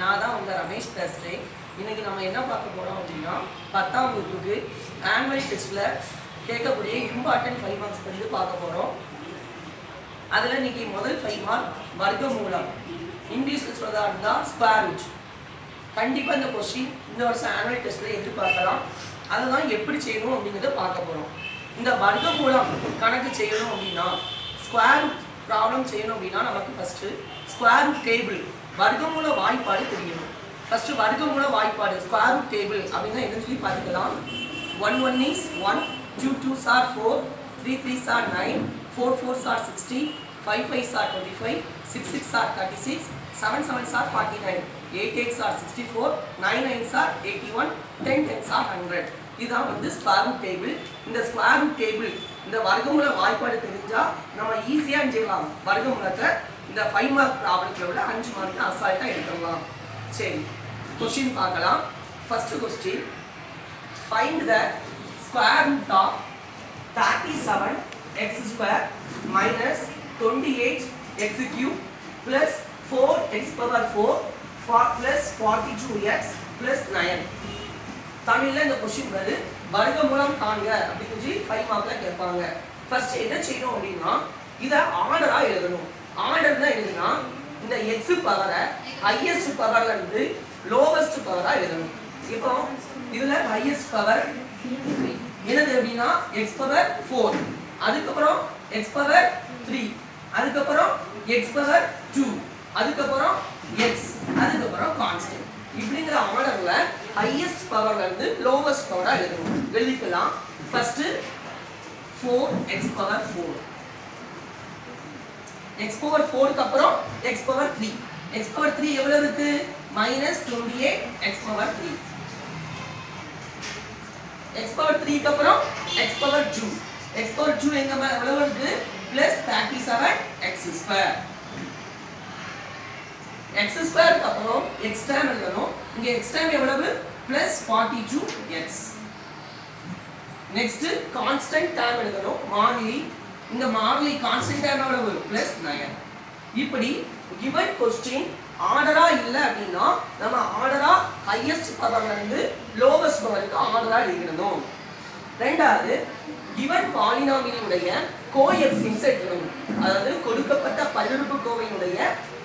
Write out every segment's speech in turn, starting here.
நான் தான் உங்கள் ரமேஷ் பேசுகிறேன் இன்றைக்கி நம்ம என்ன பார்க்க போகிறோம் அப்படின்னா பத்தாம் வகுப்புக்கு ஆனுவல் டெஸ்ட்டில் கேட்கக்கூடிய இம்பார்ட்டன்ட் ஃபைவ் மார்க்ஸ் வந்து பார்க்க போகிறோம் அதில் இன்னைக்கு முதல் ஃபைவ் மார்க் வர்க்கமூலம். இங்கிலீஷில் சொல்கிறதா இருந்தால் ஸ்கொயர் ரூட் கண்டிப்பாக இந்த கொஸ்டின் இந்த வருஷம் ஆனுவல் டெஸ்ட்டில் எதிர்பார்க்கலாம். அதை தான் எப்படி செய்யணும் அப்படிங்கிறத பார்க்க போகிறோம் இந்த வர்க்கமூலம் கணக்கு செய்யணும் அப்படின்னா ஸ்கொயர் ப்ராப்ளம் செய்யணும் அப்படின்னா நமக்கு ஃபஸ்ட்டு ஸ்கொயர் டேபிள் வர்க்கமூல வாய்ப்பாடு தெரியணும் ஃபஸ்ட்டு வர்க்கமூல வாய்ப்பாடு ஸ்கொயர் ரூட் டேபிள் அப்படின்னா என்னன்னு சொல்லி பார்த்துக்கலாம். One one is one two two are four three three are nine four four are sixty five five are twenty five six six are thirty six seven seven are forty nine eight eight are sixty four nine nine are eighty one ten ten are hundred இதுதான் வந்து square root table இந்த square root table இந்த வர்க்கமூல வாய்ப்பாடு தெரிஞ்சால் நம்ம ஈஸியாக செய்யலாம்? வர்க்கமூலத்தை இந்த ஃபைவ் மார்க் ப்ராப்ளத்தில் விட அஞ்சு மார்க் அசால்ட்டாக எடுத்துடலாம். சரி கொஸ்டின் பார்க்கலாம். First question find the square root of thirty seven x square minus twenty eight x cube plus four x power four four plus forty two x plus nine தமிழில் இந்த question வருது. வர்க்க மூலம் காண்க. அப்படின்னு சொல்லி ஃபைவ் மார்க்கில் கேட்பாங்க. ஃபர்ஸ்ட் என்ன செய்யணும் அப்படின்னா இதை ஆர்டராக எழுதணும். ஆர்டர்னா எழுதுனா இந்த எக்ஸ் பவரை ஹையஸ்ட் பவர்ல இருந்து லோவஸ்ட் பவரா எழுதணும். இப்போ இதுல ஹையஸ்ட் பவர் என்னது அப்படின்னா எக்ஸ் பவர் ஃபோர் அதுக்கப்புறம் எக்ஸ் பவர் த்ரீ அதுக்கப்புறம் எக்ஸ் பவர் டூ அதுக்கப்புறம் எக்ஸ் அதுக்கப்புறம் கான்ஸ்டன்ட் இப்படிங்கிற ஆர்டர்ல ஹையஸ்ட் பவர்ல இருந்து லோவஸ்ட் பவரா எழுதணும். எழுதிக்கலாம். First four x power four x power ஃபோருக்கு அப்புறம் x power three x power three எவ்வளோ இருக்கு? Minus twenty eight x power three x power த்ரீக்கு அப்புறம் x power two x power two எங்க எவ்வளோ எவ்வளவு இருக்கு? Plus thirty seven x square x ஸ்கொயருக்கு அப்புறம் எக்ஸ் டேம் எழுதணும். இங்கே எக்ஸ் டேம் எவ்வளவு? Plus forty two x next constant term எழுதணும். மாறிலி இந்த மாறிலி கான்ஸ்டன்டானோட ஒரு பிளஸ் நயன் இப்படி கிவன் கொஸ்டின் ஆர்டரா இல்ல அப்படின்னா நம்ம ஆர்டரா ஹையஸ்ட் பவர்ல இருந்து லோவஸ்ட் பவருக்கு ஆர்டரா எழுதிடணும் ரெண்டாவது கிவன் பாலினாமியினுடைய கோஎஃபிஷியன்ஸ் எழுதணும். அதாவது கொடுக்கப்பட்ட பல்லுறுப்புக்கோவையினுடைய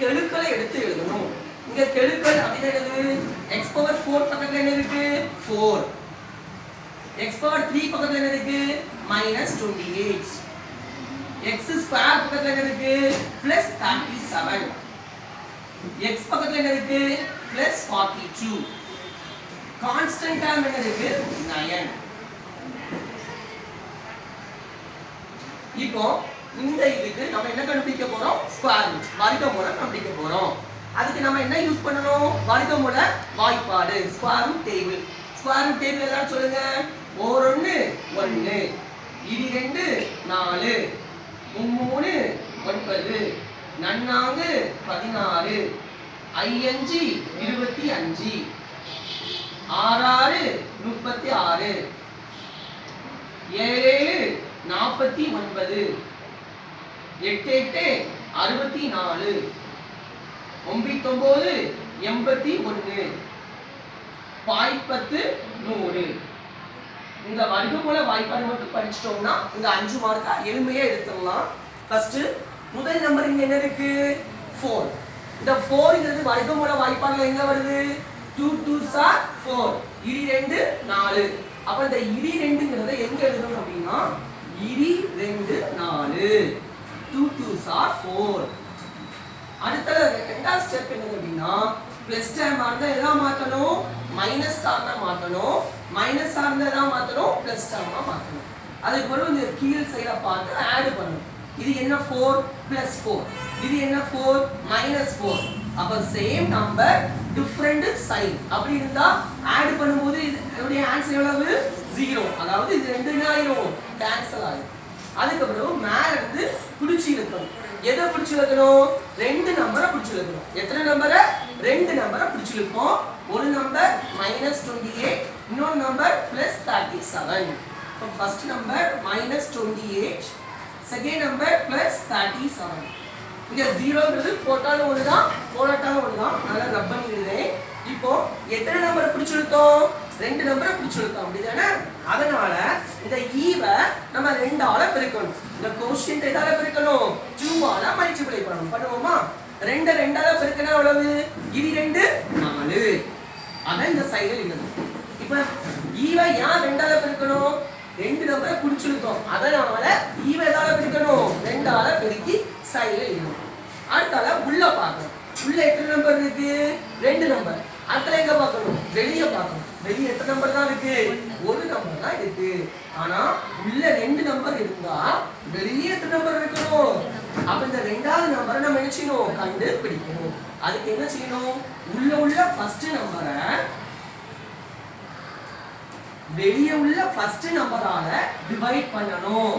கெழுக்களை எடுத்து எழுதணும். இங்க கெழுக்கள் அப்படின்னு என்னது? எக்ஸ் பவர் ஃபோர் பக்கத்துல என்ன இருக்கு? ஃபோர் எக்ஸ் பவர் த்ரீ பக்கத்துல என்ன இருக்கு? -28 x ஸ்கொயர் பக்கத்துல என்ன இருக்கு? +37 x பக்கத்துல என்ன இருக்கு? +42 கான்ஸ்டன்ட் டேர்ம் என்ன இருக்கு? நயன் இப்போ இந்த இதுக்கு நம்ம என்ன கண்டுபிடிக்க போறோம்? ஸ்கொயர் ரூட் வர்க்கமூலம் கண்டுபிடிக்க போறோம். அதுக்கு நம்ம என்ன யூஸ் பண்ணணும்? வர்க்கமூல வாய்ப்பாடு. Square root table square root table எல்லாம் சொல்லுங்க. ஓர் ஒன்று ஒன்று இடி ரெண்டு நாலு. மும்மூணு ஒன்பது நன்னாங்கு பதினாறு ஐயஞ்சு இருபத்தி அஞ்சு ஆறாறு முப்பத்தி ஆறு ஏழேழு நாற்பத்தி ஒன்பது எட்டு எட்டு அறுபத்தி நாலு ஒம்பத்தொம்போது எண்பத்தி ஒன்று வாய்ப்பத்து நூறு. இந்த வர்க்கமூல வாய்ப்பாடு மட்டும் படிச்சிட்டோம்னா இந்த அஞ்சு மார்க் எளிமையா எடுத்துடலாம். ஃபர்ஸ்ட் முதல் நம்பர் இங்க என்ன இருக்கு? ஃபோர் இந்த ஃபோர்ங்கிறது வர்க்கமூல வாய்ப்பாடுல எங்க வருது? டூ டூ சார் ஃபோர் இடி ரெண்டு நாலு. அப்ப இந்த இடி ரெண்டுங்கிறத எங்க எழுதணும் அப்படின்னா இடி ரெண்டு நாலு. டூ டூ சார் ஃபோர் அடுத்த ரெண்டாவது ஸ்டெப் என்னது அப்படின்னா பிளஸ் டேம் இருந்தா எல்லாம் மாற்றணும் மைனஸ் டேர்மா மாற்றணும் மைனஸ் சார்ந்ததாக மாற்றணும் ப்ளஸ் டேர்மாக மாற்றணும் அதுக்கு பிறகு இந்த கீழ் சைடாக பார்த்து ஆடு பண்ணணும். இது என்ன ஃபோர் ப்ளஸ் ஃபோர் இது என்ன ஃபோர் மைனஸ் ஃபோர் அப்போ சேம் நம்பர் டிஃப்ரெண்ட் சைன் அப்படி இருந்தால் ஆட் பண்ணும்போது இது என்னுடைய ஆன்சர் எவ்வளவு? ஜீரோ அதாவது இது ரெண்டு என்ன ஆயிரும். கேன்சல் ஆகும் அதுக்கப்புறம் மேல இருந்து பிடிச்சி இழுக்கணும். எதை பிடிச்சி இழுக்கணும்? ரெண்டு நம்பரை பிடிச்சி இழுக்கணும். எத்தனை நம்பரை ரெண்டு நம்பரை பிடிச்சி இழுப்போம். ஒரு நம்பர் மைனஸ் டுவெண்ட்டி எயிட் இன்னொரு நம்பர் பிளஸ் தேர்ட்டி செவன் இப்போ first number minus twenty eight second number plus thirty seven இங்கே ஜீரோங்கிறது போட்டாலும் ஒன்று தான் போடாட்டாலும் ஒன்று தான் அதனால் ரப்பன் பண்ணி இப்போ எத்தனை நம்பரை பிடிச்சிருத்தோம் ரெண்டு நம்பரை பிடிச்சிருத்தோம் அப்படிதானே? அதனால இந்த ஈவை நம்ம ரெண்டால பிரிக்கணும். இந்த கோஷியன் எதால பிரிக்கணும்? டூவால மல்டிப்ளை பண்ணணும். பண்ணுவோமா? ரெண்டு ரெண்டால பிரிக்கணும் எவ்வளவு? இது ரெண்டு? நாலு. அதான் இந்த சைடில் எழுதணும் இப்போ ஈவை ஏன் ரெண்டால பெருக்கணும்? ரெண்டு நம்பரை பிடிச்சிருக்கோம். அதனால ஈவை எதால பெருக்கணும்? ரெண்டால பெருக்கி சைடில் எழுதணும் அடுத்தால உள்ள பார்க்கணும். உள்ள எத்தனை நம்பர் இருக்கு? ரெண்டு நம்பர் அடுத்த எங்க பார்க்கணும்? வெளியே பார்க்கணும். வெளியே எத்தனை நம்பர் தான் இருக்கு? ஒரு நம்பர் தான் இருக்கு. ஆனா உள்ள ரெண்டு நம்பர் இருந்தா வெளியே எத்தனை நம்பர் இருக்கணும்? அப்ப இந்த ரெண்டாவது நம்பரை நம்ம என்ன செய்யணும்? கண்டு பிடிக்கணும் அதுக்கு என்ன செய்யணும்? உள்ள உள்ள ஃபர்ஸ்ட் நம்பரை வெளியே உள்ள ஃபர்ஸ்ட் நம்பரால டிவைட் பண்ணணும்.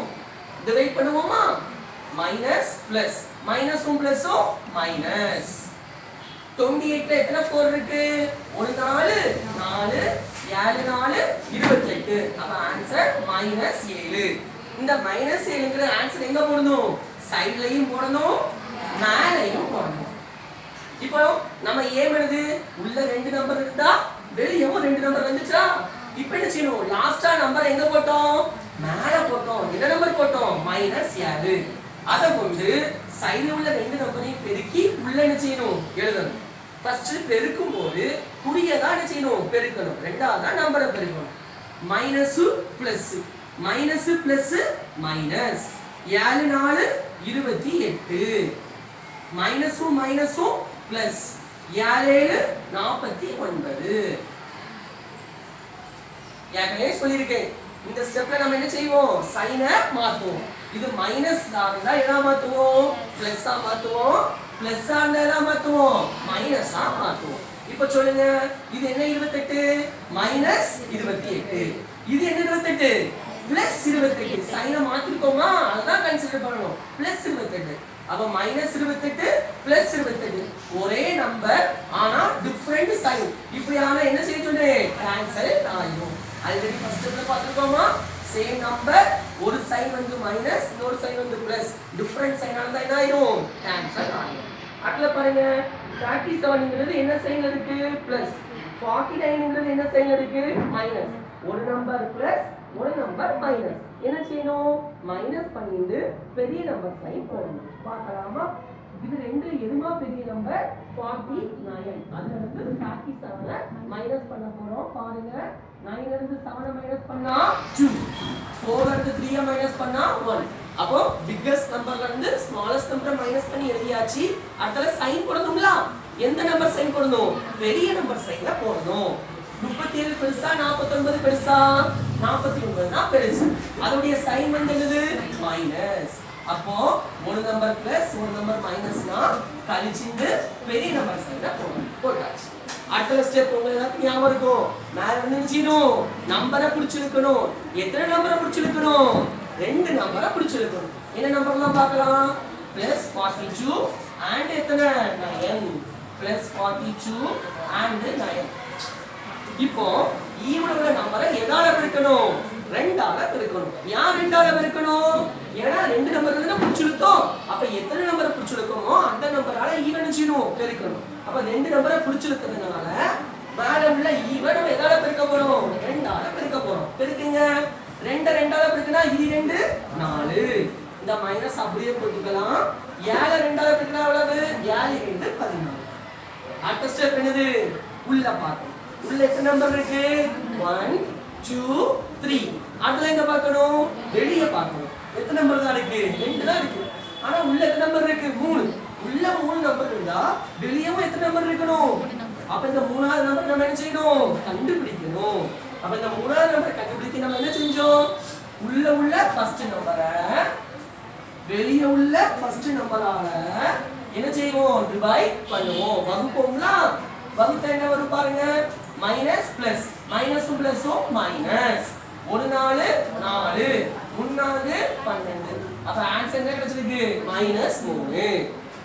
டிவைட் பண்ணுவோமா? மைனஸ் பிளஸ் மைனஸும் பிளஸும் மைனஸ் டுவெண்ட்டி எயிட்ல எத்தனை ஃபோர் இருக்கு? ஒரு நாலு நாலு ஏழு நாலு இருபத்தெட்டு. அப்ப ஆன்சர் மைனஸ் ஏழு. இந்த மைனஸ் ஏழுங்கிற ஆன்சர் எங்க போடணும்? சைட்லையும் போடணும் மேலையும் போடணும். இப்போ நம்ம ஏம் எழுது உள்ள ரெண்டு நம்பர் இருந்தா வெளியவும் ரெண்டு நம்பர் வந்துச்சா? இப்போ என்ன செய்யணும்? லாஸ்டா நம்பர் எங்க போட்டோம்? மேல போட்டோம். என்ன நம்பர் போட்டோம்? மைனஸ் ஏழு. அதை கொண்டு சைடுல உள்ள ரெண்டு நம்பரையும் பெருக்கி உள்ள என்ன செய்யணும்? எழுதணும். ஃபர்ஸ்ட் பெருக்கும் போது குறியை தான் என்ன செய்யணும்? பெருக்கணும். ரெண்டாவது தான் நம்பரை பெருக்கணும். Minus plus minus plus minus ஏழு நாலு இருபத்தி எட்டு. மைனஸும் மைனஸும் பிளஸ் ஏழு ஏழு நாற்பத்தி ஒன்பது. ஏற்கனவே சொல்லியிருக்கேன் இந்த ஸ்டெப்ல நம்ம என்ன செய்வோம்? சைனை மாத்துவோம். இது மைனஸ் ஆகுதா எதா மாத்துவோம்? பிளஸ்ஸா மாத்துவோம். பிளஸ் இருந்தா மாத்துவோம்? மைனஸா மாத்துவோம். இப்ப சொல்லுங்க இது என்ன இருபத்தெட்டு? மைனஸ் இருபத்தி எட்டு. இது என்ன இருபத்தெட்டு? பிளஸ் இருபத்தெட்டு. சைனை மாத்திருக்கோமா? அதுதான் கன்சிடர் பண்ணணும். பிளஸ் இருபத்தெட்டு. அப்ப மைனஸ் இருபத்தெட்டு பிளஸ் இருபத்தெட்டு. ஒரே நம்பர் ஆனா டிஃப்ரெண்ட் சைன் இப்படி ஆனா என்ன செய்ய சொன்னேன் கேன்சல் ஆயிரும். ஆல்ரெடி ஃபர்ஸ்ட் ஸ்டெப்ல பார்த்துருக்கோமா? சேம் நம்பர் ஒரு சைன் வந்து மைனஸ் இன்னொரு சைன் வந்து பிளஸ் டிஃப்ரெண்ட் சைனால தான் என்ன ஆயிடும் கேன்சல் ஆயிடும் அடுத்துல பாருங்க தேர்ட்டி செவன்ங்கிறது என்ன சைன்ல இருக்கு? பிளஸ் ஃபார்ட்டி நைன்ங்கிறது என்ன சைன்ல இருக்கு? மைனஸ் ஒரு நம்பர் பிளஸ் ஒரு நம்பர் மைனஸ் என்ன செய்யணும்? மைனஸ் பண்ணிட்டு பெரிய நம்பர் சைன் போடணும். பார்க்கலாமா? இது ரெண்டு எதுமா பெரிய நம்பர் ஃபார்ட்டி நைன் அதுல இருந்து தேர்ட்டி செவனை மைனஸ் பண்ண போறோம். பாருங்க. நைன்ல இருந்து செவனை மைனஸ் பண்ணா டூ ஃபோர்ல இருந்து த்ரீயை மைனஸ் பண்ணா ஒன் அப்போ பிக்கஸ்ட் நம்பர்ல இருந்து ஸ்மாலஸ்ட் நம்பரை மைனஸ் பண்ணி எழுதியாச்சு. அடுத்தல சைன் போடணுங்களா? எந்த நம்பர் சைன் போடணும்? பெரிய நம்பர் சைன்ல போடணும். முப்பத்தி ஏழு பெருசா நாற்பத்தி பெருசா? நாற்பத்தி ஒன்பது பெருசு. அதோடைய சைன் வந்து என்னது? மைனஸ் அப்போ ஒரு நம்பர் பிளஸ் ஒரு நம்பர் மைனஸ்னா கழிச்சுட்டு பெரிய நம்பர் சைடா போடணும் போட்டாச்சு. அடுத்த ஸ்டெப் உங்களுக்கு எல்லாத்துக்கும் ஞாபகம் இருக்கும். மேல வந்து நினைச்சிடும் நம்பரை பிடிச்சிருக்கணும். எத்தனை நம்பரை பிடிச்சிருக்கணும்? ரெண்டு நம்பரை பிடிச்சிருக்கணும். என்ன நம்பர்லாம் பார்க்கலாம்? பிளஸ் ஃபார்ட்டி டூ அண்ட் எத்தனை nine plus forty two and nine இப்போ e ஈவனோட நம்பரை எதால பிடிக்கணும் ரெண்டால பெருக்கணும். யார் ரெண்டால பெருக்கணும்? ஏன்னா ரெண்டு நம்பர் இருந்தா பிடிச்சிருக்கோம் அப்ப எத்தனை நம்பரை பிடிச்சிருக்கோமோ அந்த நம்பரால ஈவன் செய்யணும் பெருக்கணும். அப்ப ரெண்டு நம்பரை பிடிச்சிருக்கிறதுனால மேல உள்ள ஈவன் நம்ம எதால பெருக்க போறோம்? ரெண்டால பெருக்க போறோம். பெருக்குங்க. ரெண்டு ரெண்டால பெருக்குனா இது ரெண்டு? நாலு. இந்த மைனஸ் அப்படியே போட்டுக்கலாம். ஏழை ரெண்டால பெருக்குனா எவ்வளவு? ஏழு ரெண்டு பதினாலு. அடுத்த ஸ்டெப் என்னது? உள்ள பார்க்கணும். உள்ள எத்தனை நம்பர் இருக்கு? ஒன் டூ த்ரீ அடுத்தது எங்க பார்க்கணும்? வெளியே பார்க்கணும். எத்தனை நம்பர் தான் இருக்கு? ரெண்டு தான் இருக்கு. ஆனா உள்ள எத்தனை நம்பர் இருக்கு? மூணு. உள்ள மூணு நம்பர் இருந்தா வெளியவும் எத்தனை நம்பர் இருக்கணும்? அப்ப இந்த மூணாவது நம்பர் நம்ம என்ன செய்யணும்? கண்டுபிடிக்கணும். அப்ப இந்த மூணாவது நம்பர் கண்டுபிடிக்க நம்ம என்ன செஞ்சோம்? உள்ள உள்ள ஃபர்ஸ்ட் நம்பரை வெளிய உள்ள ஃபர்ஸ்ட் நம்பரால என்ன செய்வோம்? டிவைட் பண்ணுவோம். வகுப்போம்ல? வகுத்தா என்ன வரும் பாருங்க? மைனஸ் பிளஸ் மைனஸும் பிளஸும் மைனஸ் ஒரு நாலு நாலு. முன்னாலு பன்னெண்டு. அப்ப ஆன்சர் என்ன கிடைச்சிருக்கு? மைனஸ் மூணு.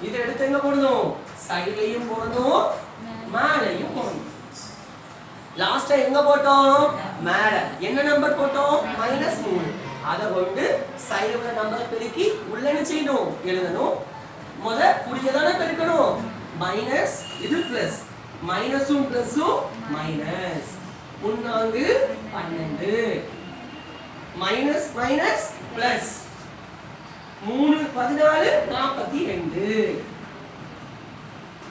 இதை எடுத்து எங்க போடணும் சைட்லையும் போடணும் மேலையும் போடணும் லாஸ்டா எங்க போட்டோம்? மேல. என்ன நம்பர் போட்டோம்? மைனஸ் மூணு. அதை கொண்டு சைடு உள்ள நம்பரை பெருக்கி உள்ள என்ன செய்யணும்? எழுதணும். முத புரிய தானே பெருக்கணும். மைனஸ் இது பிளஸ் மைனஸும் பிளஸும் மைனஸ் முன்னாங்கு பன்னெண்டு. மைனஸ் மைனஸ் பிளஸ் மூணு பதினாலு நாற்பத்தி ரெண்டு.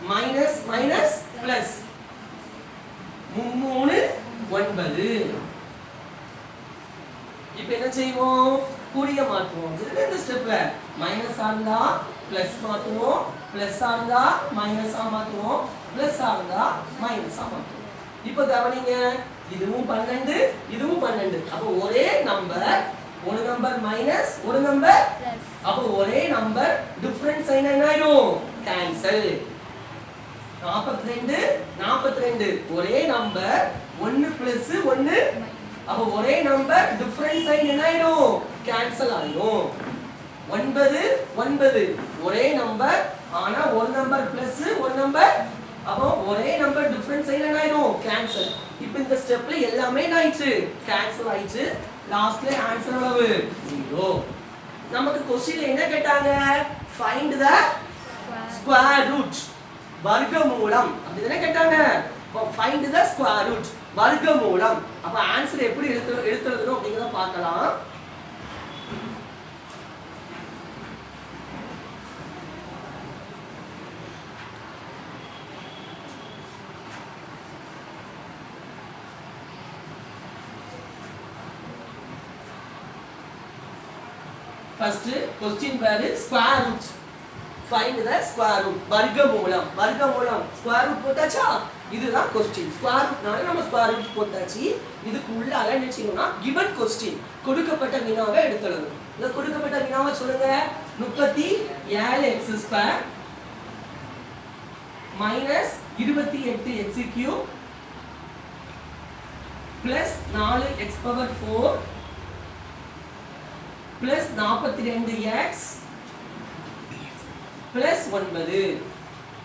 மைனஸ் மைனஸ் பிளஸ் மும்மூணு ஒன்பது. இப்ப என்ன செய்வோம்? கூடிய மாற்றுவோம். இந்த ஸ்டெப்ல மைனஸ் இருந்தா பிளஸ் மாற்றுவோம். பிளஸ் இருந்தா மைனஸா மாற்றுவோம். பிளஸ் இருந்தா மைனஸா மாற்றுவோம். இப்ப கவனிங்க. இதுவும் பன்னெண்டு இதுவும் பன்னெண்டு. அப்போ ஒரே நம்பர் ஒரு நம்பர் மைனஸ் ஒரு நம்பர். அப்போ ஒரே நம்பர் டிஃபரன்ஸ் சைன் என்ன ஆயிடும்? கேன்சல் நாற்பத்தி ரெண்டு நாற்பத்தி ரெண்டு ஒரே நம்பர் ஒன்னு பிளஸ் ஒன்னு அப்போ ஒரே நம்பர் டிஃபரன்ஸ் சைன் என்ன ஆயிடும்? கேன்சல் ஆயிடும். ஒன்பது ஒன்பது. ஒரே நம்பர் ஆனா ஒரு நம்பர் பிளஸ் ஒரு நம்பர் அப்போ ஒரே நம்பர் டிஃபரன்ஸ் சைன் ஆயிடும் கேன்சல் இப்போ இந்த ஸ்டெப்ல எல்லாமே என்ன ஆயிடுச்சு? கேன்சல் ஆயிடுச்சு. லாஸ்ட்ல ஆன்சர் அளவு ஜீரோ நமக்கு கொஸ்டின்ல என்ன கேட்டாங்க? ஃபைண்ட் த ஸ்கொயர் ரூட் வர்க்கமூலம் அப்படிதானே கேட்டாங்க. ஃபைண்ட் த ஸ்கொயர் ரூட் வர்க்கமூலம் அப்ப ஆன்சர் எப்படி எழுத்து எழுத்துறதுன்னு அப்படிங்கிறத பார்க்கலாம். ஃபர்ஸ்ட் கொஸ்டின் பேரு square root find the square root வர்க்க மூலம் ஸ்கொயர் ரூட் போட்டாச்சா? இதுதான் கொஸ்டின் ஸ்கொயர் ரூட்னால நம்ம ஸ்கொயர் ரூட் போட்டாச்சு. இதுக்கு உள்ளால என்ன செய்யணும்னா கிவன் கொஸ்டின் கொடுக்கப்பட்ட வினாவை எடுத்துடணும். இந்த கொடுக்கப்பட்ட வினாவை சொல்லுங்க. முப்பத்தி ஏழு எக்ஸ் ஸ்கொயர் மைனஸ் இருபத்தி எட்டு எக்ஸ் கியூப் பிளஸ் நாலு எக்ஸ் பவர் ஃபோர் பிளஸ் நாற்பத்தி ரெண்டு எக்ஸ் பிளஸ் ஒன்பது.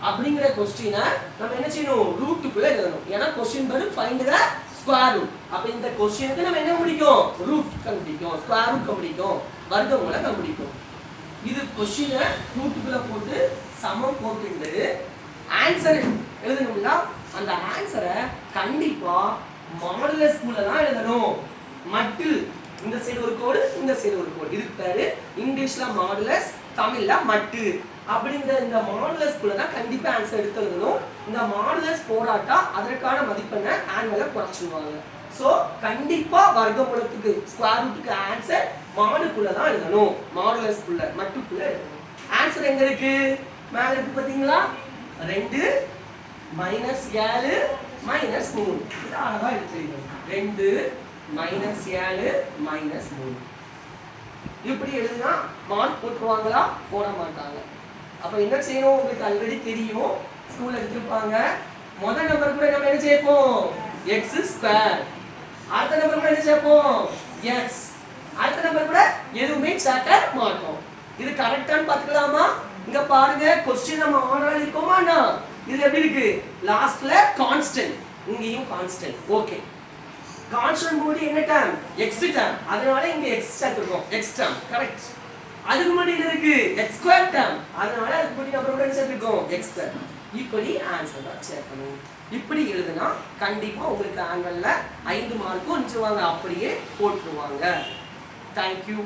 அப்படிங்கிற கொஸ்டினை நம்ம என்ன செய்யணும்? ரூட்டுக்குள்ள எழுதணும். ஏன்னா கொஸ்டின் பரு ஃபைண்ட் த ஸ்கொயர் ரூட் அப்ப இந்த கொஸ்டினுக்கு நம்ம என்ன முடிக்கும் ரூட் கண்டுபிடிக்கும். ஸ்கொயர் ரூட் கண்டுபிடிக்கும். வர்க்கங்களை கண்டுபிடிக்கும். இது கொஸ்டினை ரூட்டுக்குள்ள போட்டு சமம் போட்டு ஆன்சர் எழுதணும்னா அந்த ஆன்சரை கண்டிப்பா மாடுலர் ஸ்கூல்ல தான் எழுதணும். மட்டு இந்த சைடு ஒரு கோடு இந்த சைடு ஒரு கோடு இதுக்கு பேரு இங்கிலீஷ்ல மாடுலஸ் தமிழ்ல மட்டு. அப்படிங்கிற இந்த மாடுலஸ் தான் கண்டிப்பா ஆன்சர் எடுத்து இந்த மாடுலஸ் போராட்டா அதற்கான மதிப்பெண்ணை ஆன்வலை குறைச்சிடுவாங்க சோ கண்டிப்பா வர்க்கமூலத்துக்கு ஸ்கொயர் ரூட்டுக்கு ஆன்சர் மாடுக்குள்ள தான் எழுதணும். மாடுலஸ் குள்ள மட்டுக்குள்ள எழுதணும். ஆன்சர் எங்க இருக்கு? மேல இருக்கு பாத்தீங்களா? ரெண்டு மைனஸ் ஏழு மைனஸ் மூணு. இது அழகா எடுத்துருக்கோம் ரெண்டு மைனஸ் ஏழு மைனஸ் மூணு. இப்படி எழுதுனா மார்க் போட்டுருவாங்களா? போட மாட்டாங்க. அப்போ என்ன செய்யணும்? உங்களுக்கு ஆல்ரெடி தெரியும். ஸ்கூல்ல எடுத்துருப்பாங்க முதல் நம்பர் கூட நம்ம என்ன சேர்ப்போம்? எக்ஸ் ஸ்கொயர் அடுத்த நம்பர் கூட என்ன சேர்ப்போம்? எக்ஸ் அடுத்த நம்பர் கூட எதுவுமே சேர்க்க மாட்டோம். இது கரெக்டான்னு பார்த்துக்கலாமா? இங்க பாருங்க கொஸ்டின் நம்ம ஆர்டர் இருக்கோமா இது எப்படி இருக்கு? லாஸ்ட்ல கான்ஸ்டன்ட் இங்கேயும் கான்ஸ்டன்ட் ஓகே கான்ஸ்டன்ட் போது என்ன டேம் எக்ஸ் டேம் அதனால இங்க எக்ஸ் சேர்த்துருக்கோம். எக்ஸ் டேம் கரெக்ட் அதுக்கு முன்னாடி என்ன இருக்கு? எக்ஸ் ஸ்கொயர் டேம் அதனால அதுக்கு முன்னாடி நம்ம கூட சேர்த்துருக்கோம்? எக்ஸ் டேம் இப்படி ஆன்சர் தான் சேர்க்கணும். இப்படி எழுதுனா கண்டிப்பா உங்களுக்கு ஆனுவல்ல ஐந்து மார்க்கும் நிச்சயவாங்க அப்படியே போட்டுருவாங்க. தேங்க்யூ